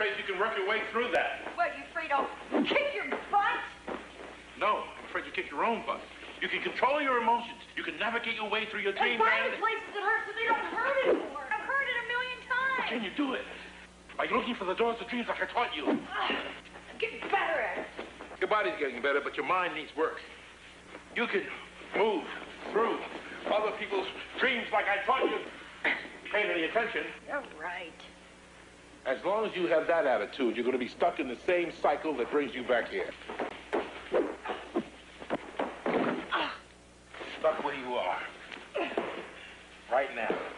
anger, You can work your way through that. What, you afraid I'll kick your butt? No, I'm afraid you kick your own butt. You can control your emotions. You can navigate your way through your dreams. find the places that hurt so they don't hurt anymore. I've heard it a million times. Can you do it? By looking for the doors of dreams like I taught you. I'm getting better at it. Your body's getting better, but your mind needs work. You can move through other people's dreams like I taught you. Pay any attention. You're right. As long as you have that attitude, you're going to be stuck in the same cycle that brings you back here. Stuck where you are. Right now.